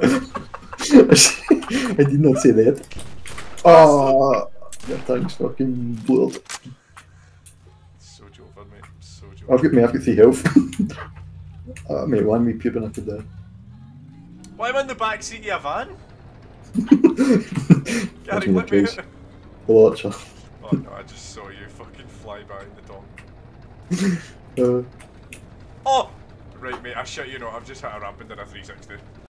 I did not say that. Ah, oh, your tank's fucking blurred. So jovial, mate. So I've jovial. got me, I've got three health. uh, mate, one wee puke and I could die. Why am I in the back seat of your van? Gary, let me choice. Hello, Oh no, I just saw you fucking fly behind the dog. Uh, Oh! Right, mate, I shut you know, I've just hit a ramp and done a 360.